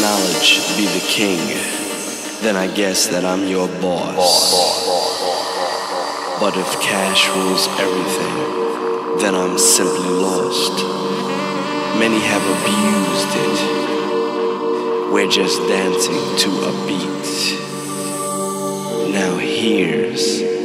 knowledge be the king, then I guess that I'm your boss. But if cash rules everything, then I'm simply lost. Many have abused it. We're just dancing to a beat. Now here's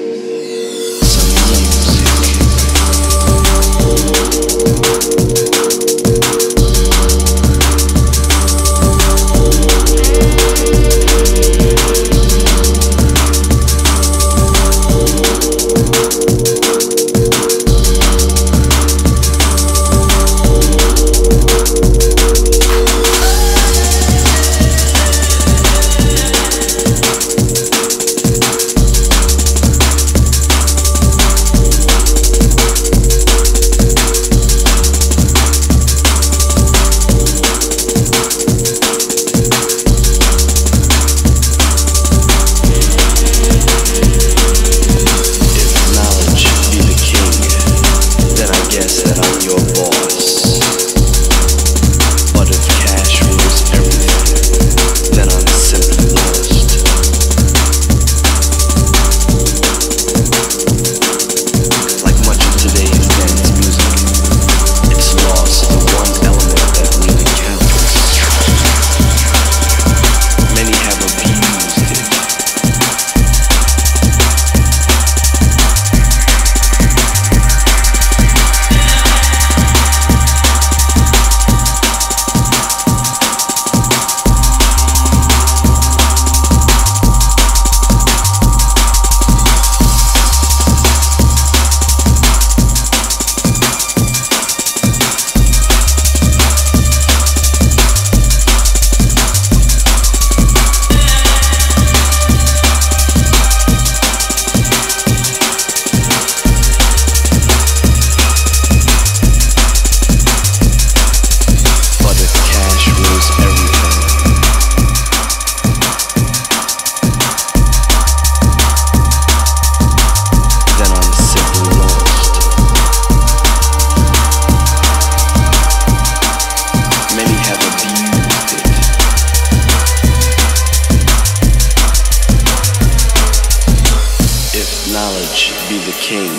king,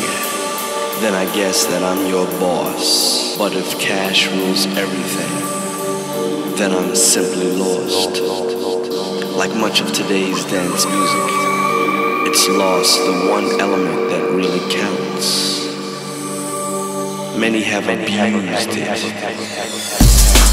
then I guess that I'm your boss. But if cash rules everything, then I'm simply lost. Like much of today's dance music, it's lost the one element that really counts. Many have abused it.